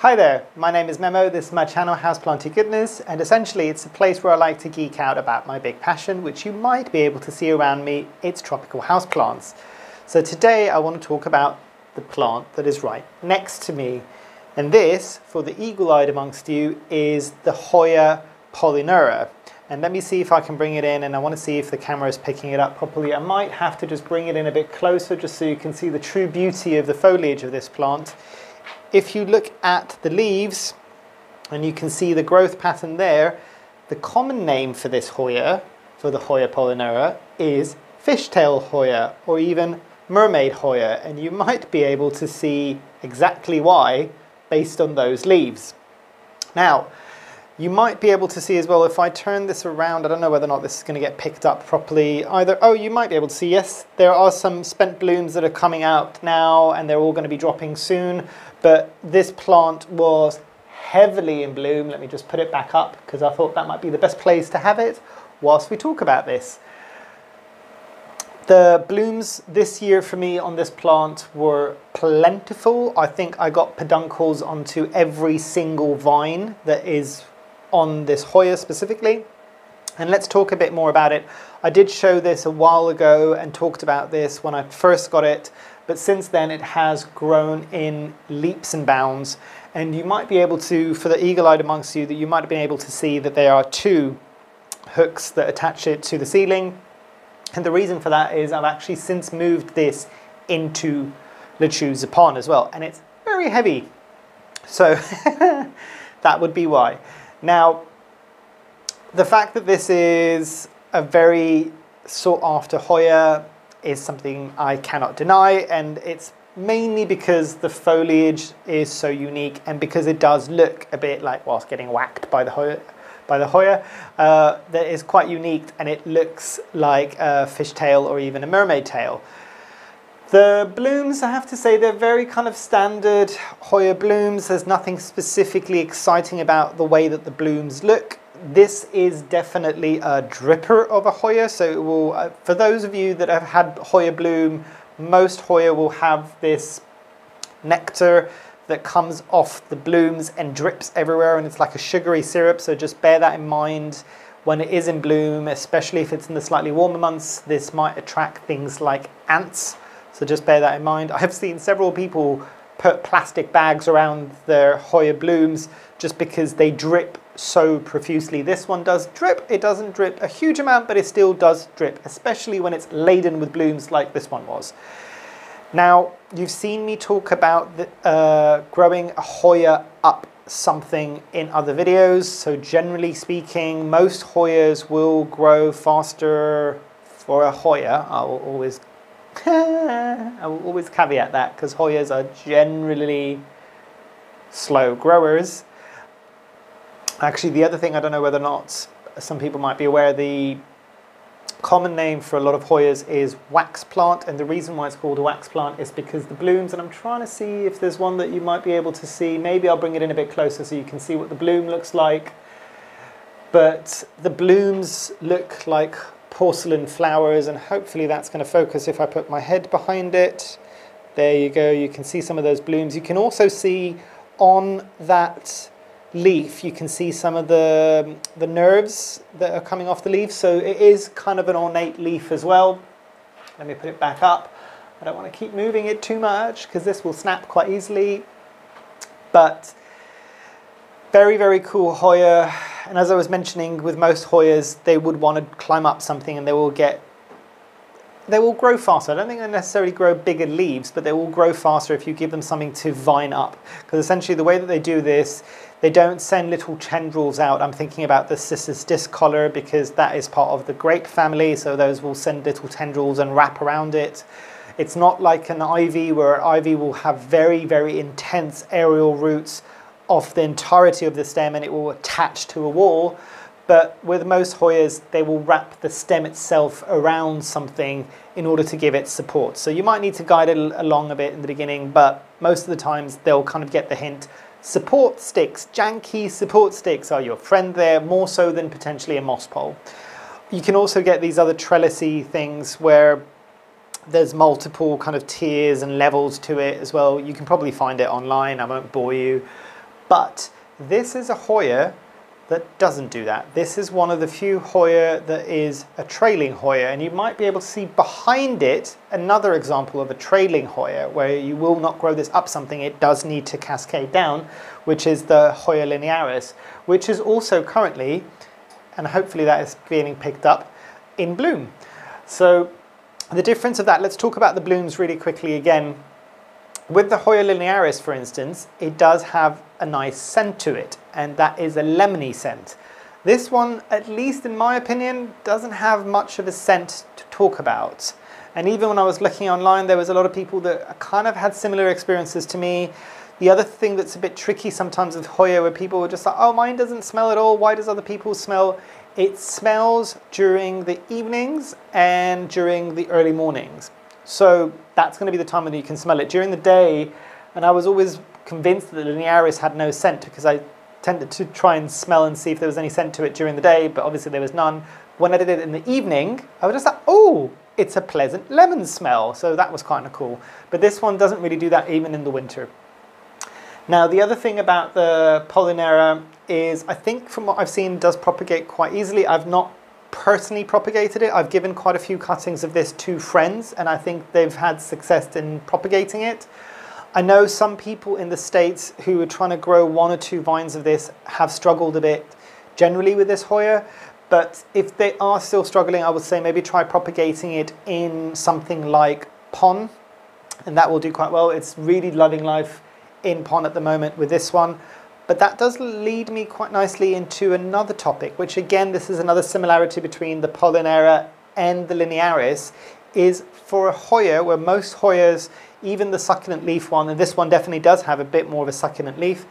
Hi there, my name is Memo, this is my channel House Houseplanty Goodness and essentially it's a place where I like to geek out about my big passion which you might be able to see around me, it's tropical houseplants. So today I want to talk about the plant that is right next to me and this, for the eagle-eyed amongst you, is the Hoya polyneura. And let me see if I can bring it in and I want to see if the camera is picking it up properly. I might have to just bring it in a bit closer just so you can see the true beauty of the foliage of this plant if you look at the leaves and you can see the growth pattern there, the common name for this Hoya, for the Hoya polyneura, is fishtail Hoya or even mermaid Hoya and you might be able to see exactly why based on those leaves. Now, you might be able to see as well, if I turn this around, I don't know whether or not this is going to get picked up properly either. Oh, you might be able to see, yes, there are some spent blooms that are coming out now and they're all going to be dropping soon. But this plant was heavily in bloom. Let me just put it back up because I thought that might be the best place to have it whilst we talk about this. The blooms this year for me on this plant were plentiful. I think I got peduncles onto every single vine that is on this Hoya specifically. And let's talk a bit more about it. I did show this a while ago and talked about this when I first got it but since then it has grown in leaps and bounds. And you might be able to, for the eagle-eyed amongst you, that you might have been able to see that there are two hooks that attach it to the ceiling. And the reason for that is I've actually since moved this into Lechuza pon as well. And it's very heavy. So that would be why. Now, the fact that this is a very sought after Hoya is something I cannot deny, and it's mainly because the foliage is so unique and because it does look a bit like whilst getting whacked by the Hoya, by the Hoya, uh, that is quite unique and it looks like a fishtail or even a mermaid tail. The blooms, I have to say, they're very kind of standard Hoya blooms. There's nothing specifically exciting about the way that the blooms look this is definitely a dripper of a Hoya. So will, uh, for those of you that have had Hoya bloom, most Hoya will have this nectar that comes off the blooms and drips everywhere and it's like a sugary syrup. So just bear that in mind when it is in bloom, especially if it's in the slightly warmer months, this might attract things like ants. So just bear that in mind. I have seen several people put plastic bags around their Hoya blooms just because they drip so profusely. This one does drip. It doesn't drip a huge amount, but it still does drip, especially when it's laden with blooms like this one was. Now, you've seen me talk about the, uh, growing a Hoya up something in other videos. So generally speaking, most Hoyas will grow faster for a Hoya. I will always, I will always caveat that because Hoyas are generally slow growers. Actually, the other thing, I don't know whether or not some people might be aware, the common name for a lot of Hoyas is wax plant, and the reason why it's called a wax plant is because the blooms, and I'm trying to see if there's one that you might be able to see. Maybe I'll bring it in a bit closer so you can see what the bloom looks like. But the blooms look like porcelain flowers, and hopefully that's going to focus if I put my head behind it. There you go, you can see some of those blooms. You can also see on that leaf, you can see some of the, the nerves that are coming off the leaf. So it is kind of an ornate leaf as well. Let me put it back up. I don't want to keep moving it too much because this will snap quite easily. But very, very cool Hoya. And as I was mentioning, with most Hoyas, they would want to climb up something and they will get they will grow faster. I don't think they necessarily grow bigger leaves, but they will grow faster if you give them something to vine up. Because essentially the way that they do this they don't send little tendrils out. I'm thinking about the Cissus discolor because that is part of the grape family, so those will send little tendrils and wrap around it. It's not like an ivy where ivy will have very, very intense aerial roots off the entirety of the stem and it will attach to a wall. But with most Hoyas, they will wrap the stem itself around something in order to give it support. So you might need to guide it along a bit in the beginning, but most of the times they'll kind of get the hint Support sticks, janky support sticks are your friend there, more so than potentially a moss pole. You can also get these other trellisy things where there's multiple kind of tiers and levels to it as well. You can probably find it online, I won't bore you. But this is a Hoya that doesn't do that. This is one of the few Hoya that is a trailing Hoya and you might be able to see behind it another example of a trailing Hoya where you will not grow this up something, it does need to cascade down, which is the Hoya linearis, which is also currently, and hopefully that is being picked up, in bloom. So the difference of that, let's talk about the blooms really quickly again. With the Hoya linearis, for instance, it does have a nice scent to it, and that is a lemony scent. This one, at least in my opinion, doesn't have much of a scent to talk about. And even when I was looking online, there was a lot of people that kind of had similar experiences to me. The other thing that's a bit tricky sometimes with Hoya, where people are just like, oh, mine doesn't smell at all. Why does other people smell? It smells during the evenings and during the early mornings. So that's going to be the time when you can smell it. During the day, and I was always convinced that the linearis had no scent because I tended to try and smell and see if there was any scent to it during the day, but obviously there was none. When I did it in the evening, I was just like, oh, it's a pleasant lemon smell. So that was kind of cool. But this one doesn't really do that even in the winter. Now, the other thing about the Polyneura is I think from what I've seen does propagate quite easily. I've not personally propagated it. I've given quite a few cuttings of this to friends and I think they've had success in propagating it. I know some people in the States who are trying to grow one or two vines of this have struggled a bit generally with this Hoya, but if they are still struggling, I would say maybe try propagating it in something like pon, and that will do quite well. It's really loving life in pon at the moment with this one. But that does lead me quite nicely into another topic, which again, this is another similarity between the Polyneura and the Linearis, is for a Hoya, where most Hoyas, even the succulent leaf one, and this one definitely does have a bit more of a succulent leaf,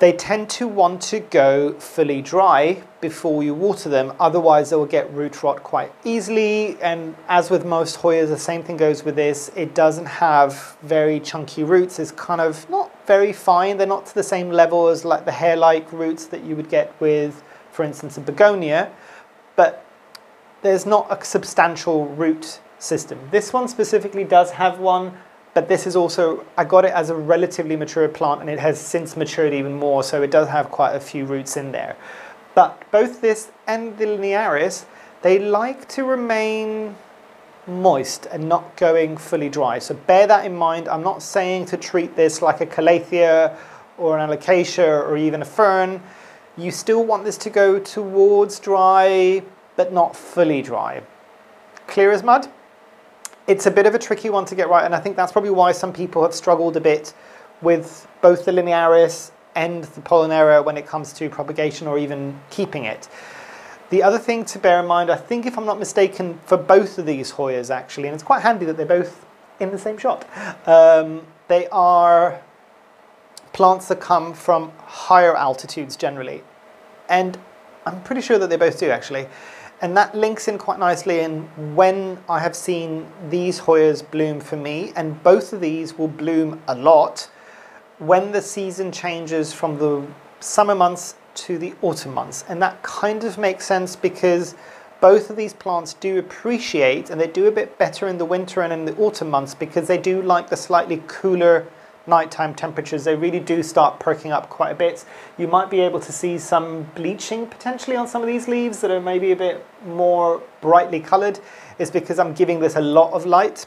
they tend to want to go fully dry before you water them, otherwise they will get root rot quite easily. And as with most Hoyas, the same thing goes with this. It doesn't have very chunky roots. It's kind of not very fine. They're not to the same level as like the hair-like roots that you would get with, for instance, a begonia, but there's not a substantial root system. This one specifically does have one, but this is also, I got it as a relatively mature plant and it has since matured even more, so it does have quite a few roots in there. But both this and the linearis, they like to remain moist and not going fully dry. So bear that in mind. I'm not saying to treat this like a calathea or an alocasia or even a fern. You still want this to go towards dry, but not fully dry. Clear as mud? It's a bit of a tricky one to get right, and I think that's probably why some people have struggled a bit with both the linearis and the Polyneura when it comes to propagation or even keeping it. The other thing to bear in mind, I think if I'm not mistaken, for both of these Hoyas actually, and it's quite handy that they're both in the same shot, um, they are plants that come from higher altitudes generally. And I'm pretty sure that they both do actually. And that links in quite nicely in when I have seen these Hoyas bloom for me, and both of these will bloom a lot when the season changes from the summer months to the autumn months. And that kind of makes sense because both of these plants do appreciate and they do a bit better in the winter and in the autumn months because they do like the slightly cooler nighttime temperatures. They really do start perking up quite a bit. You might be able to see some bleaching potentially on some of these leaves that are maybe a bit more brightly colored. Is because I'm giving this a lot of light.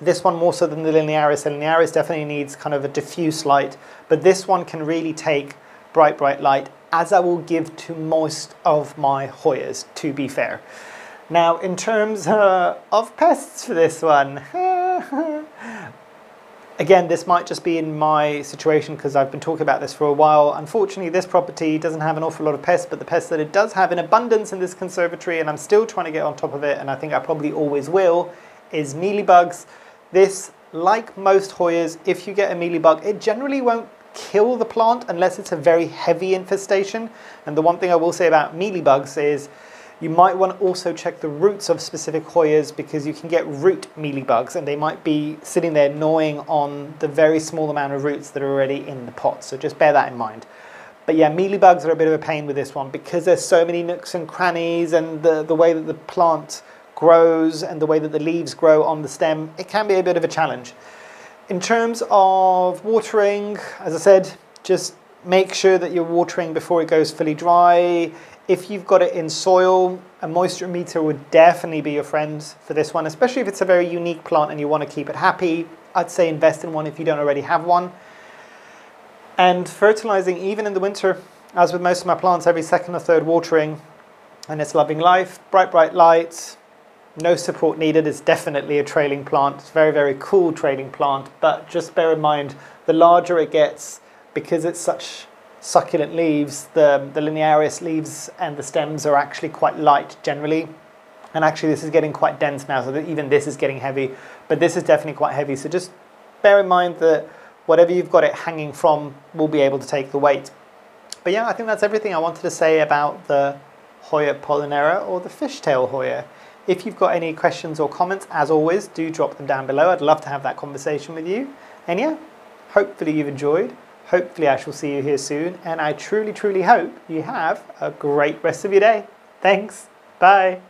This one more so than the linearis. The linearis definitely needs kind of a diffuse light, but this one can really take bright, bright light as I will give to most of my Hoyas, to be fair. Now, in terms uh, of pests for this one, again, this might just be in my situation because I've been talking about this for a while. Unfortunately, this property doesn't have an awful lot of pests, but the pests that it does have in abundance in this conservatory, and I'm still trying to get on top of it, and I think I probably always will, is mealybugs. This, like most Hoyas, if you get a mealybug, it generally won't kill the plant unless it's a very heavy infestation. And the one thing I will say about mealybugs is you might want to also check the roots of specific Hoyas because you can get root mealybugs and they might be sitting there gnawing on the very small amount of roots that are already in the pot. So just bear that in mind. But yeah, mealybugs are a bit of a pain with this one because there's so many nooks and crannies and the, the way that the plant grows and the way that the leaves grow on the stem, it can be a bit of a challenge. In terms of watering, as I said, just make sure that you're watering before it goes fully dry. If you've got it in soil, a moisture meter would definitely be your friend for this one, especially if it's a very unique plant and you want to keep it happy. I'd say invest in one if you don't already have one. And fertilizing even in the winter, as with most of my plants, every second or third watering, and it's loving life, bright, bright lights, no support needed. It's definitely a trailing plant. It's very, very cool trailing plant, but just bear in mind, the larger it gets, because it's such succulent leaves, the, the linearis leaves and the stems are actually quite light generally. And actually this is getting quite dense now, so even this is getting heavy, but this is definitely quite heavy. So just bear in mind that whatever you've got it hanging from will be able to take the weight. But yeah, I think that's everything I wanted to say about the Hoya polyneura or the fishtail Hoya. If you've got any questions or comments, as always, do drop them down below. I'd love to have that conversation with you. And yeah, hopefully you've enjoyed. Hopefully I shall see you here soon. And I truly, truly hope you have a great rest of your day. Thanks. Bye.